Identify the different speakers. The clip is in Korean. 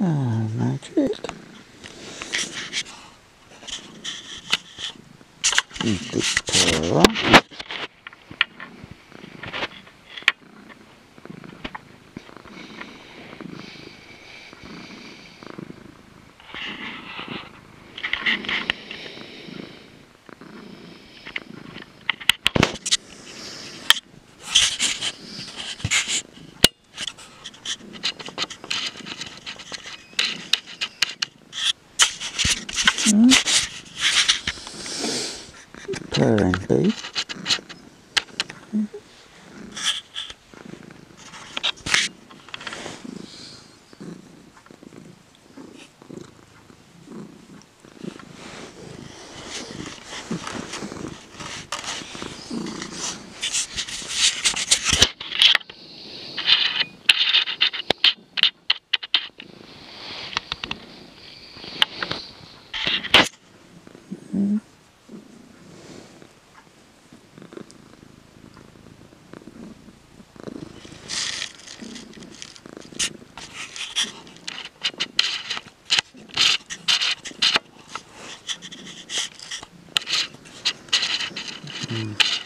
Speaker 1: Oh, that's it.
Speaker 2: pearl.
Speaker 3: Mm -hmm. Mm -hmm.
Speaker 4: 음.
Speaker 5: 음.